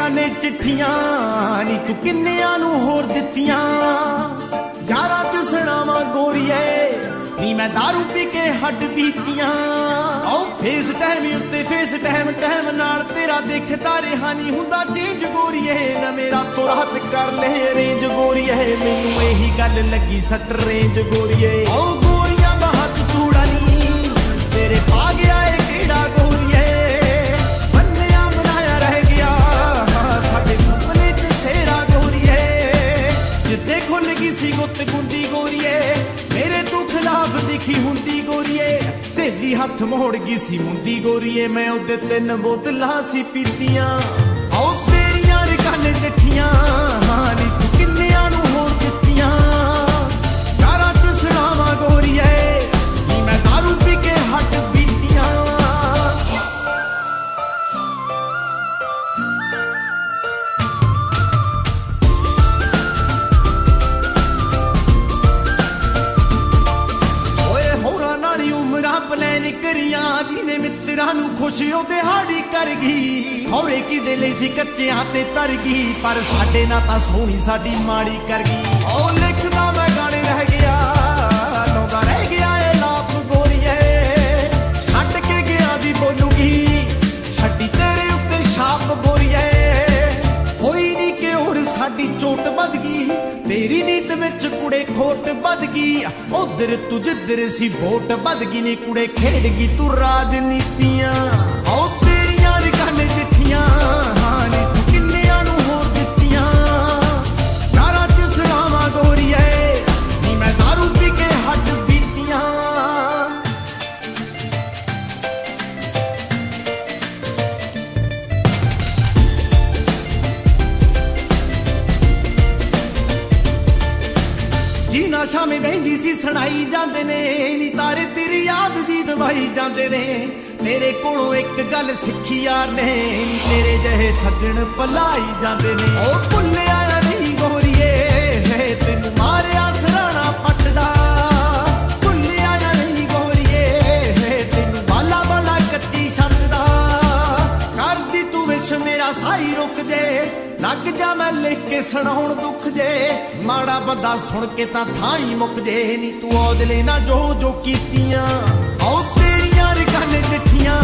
ਨੇ ਚਿੱਠੀਆਂ ਨੀ ਤੂੰ ਕਿੰਨਿਆਂ ਨੂੰ ਹੋਰ ਦਿੱਤੀਆਂ? ਯਾਰਾਂ ਚ ਸੁਣਾਵਾਂ ਗੋਰੀਏ, ਨੀ ਮੈਂ दारू ਪੀ ਕੇ ਹੱਡ ਬੀਤੀਆਂ। ਆਓ ਫੇਸ ਟਾਈਮ ਉੱਤੇ ਫੇਸ ਟਾਈਮ ਟਾਈਮ ਨਾਲ ਤੇਰਾ ਦੇਖਦਾ ਰਿਹਾ ਨਹੀਂ ਹੁੰਦਾ ਚੇਂਜ ਗੋਰੀਏ। ਨਾ ਮੇਰਾ ਤੋਂ ਰਾਤ ਕਰ ਲੈ ਰੇਂਜ ਗੋਰੀਏ। ਮੈਨੂੰ ਇਹੀ ਗੱਲ ਲੱਗੀ ਸੱਟ ਰੇਂਜ ਗੋਰੀਏ। ਆਓ ਖਿਲਾਫ ਹੁੰਦੀ ਗੋਰੀਏ ਸੇਲੀ ਹੱਥ ਮੋੜ ਗਈ ਸੀ ਮੁੰਦੀ ਗੋਰੀਏ। ਮੈਂ ਉਹਦੇ ਤਿੰਨ ਬੋਤਲਾਂ ਸੀ ਪੀਤੀਆਂ। ਪਲਾਨ ਕਰੀਆਂ ਜਿਹਨੇ ਮਿੱਤਰਾਂ ਨੂੰ ਖੁਸ਼ ਉਹ ਦਿਹਾੜੀ ਕਰ ਗਈ ਹੌਰੇ ਕਿਦੇ ਲਈ ਸੀ ਕੱਚਿਆਂ ਤੇ ਤਰ ਗਈ ਪਰ ਸਾਡੇ ਨਾਲ ਤਾਂ ਸੋਹਣੀ ਸਾਡੀ ਮਾੜੀ ਕਰ ਗਈ ਓ ਲਿਖਦਾ ਮੈਂ ਗਾਣੇ ਰਹਿ ਗਿਆ, ਲਾਉਂਦਾ ਰਹਿ ਗਿਆ ਏ ਲਾਪ ਗੋਰੀਏ ਛੱਡ ਕੇ ਗਿਆ ਦੀ ਬੋਲੂਗੀ, ਛੱਡੀ ਤੇਰੇ ਉੱਤੇ ਛਾਪ ਗੋਰੀਏ ਕੋਈ ਨਹੀਂ ਕਿ ਹੋਰ ਸਾਡੀ ਚੋਟ ਵੱਧ ਗਈ, ਤੇਰੀ ਨੀਤ ਵਿੱਚ ਕੁੜੇ ਖੋਟ ਵੱਧ ਗਈ। ਉਧਰ ਤੂੰ ਜਿੱਧਰ ਸੀ ਵੋਟ ਵੱਧ ਗਈ ਨੀ ਕੁੜੇ ਖੇਡ ਗਈ ਤੂੰ ਰਾਜਨੀਤੀਆਂ। ਆਓ ਜੀ ਨਾ ਸ਼ਾਮੇ ਬਹਿੰਦੀ ਸੀ ਸੁਣਾਈ ਜਾਂਦੇ ਨੇ, ਨੀ ਤਾਰੇ ਤੇਰੀ ਯਾਦ ਜੀ ਦਵਾਈ ਜਾਂਦੇ ਨੇ। ਤੇਰੇ ਕੋਲੋਂ ਇੱਕ ਗੱਲ ਸਿੱਖੀ ਯਾਰ ਨੇ, ਨੀ ਤੇਰੇ ਜਿਹੇ ਸੱਜਣ ਪਲਾਈ ਜਾਂਦੇ ਨੇ। ਉਹ ਭੁੱਲਿਆ ਨਹੀਂ ਗੋਰੀਏ ਹੈ ਤੈਨੂੰ ਮਾਰਿਆ ਸਰਾਣਾ ਪੱਟਦਾ। ਭੁੱਲਿਆ ਨਹੀਂ ਗੋਰੀਏ ਹੈ ਤੈਨੂੰ ਬਾਲਾ ਬਾਲਾ ਕੱਚੀ ਛੱਤ ਕਰਦੀ ਤੂੰ ਵਿਸ਼ ਮੇਰਾ ਸਾਈ ਰੁਕ ਜੇ ਲੱਗ ਜਾ ਮੈਂ ਲਿਖ ਕੇ ਸੁਣਾਉਣ ਦੁੱਖ ਜੇ। ਮਾੜਾ ਬੰਦਾ ਸੁਣ ਕੇ ਤਾਂ ਥਾਂ ਹੀ ਮੁੱਕ ਜੇ। ਨੀ ਤੂੰ ਔਦਲੇ ਨਾ ਜੋ ਜੋ ਕੀਤੀਆਂ। ਆਓ ਤੇਰੀਆਂ ਰਕਾਨੇ ਚਿੱਠੀਆਂ।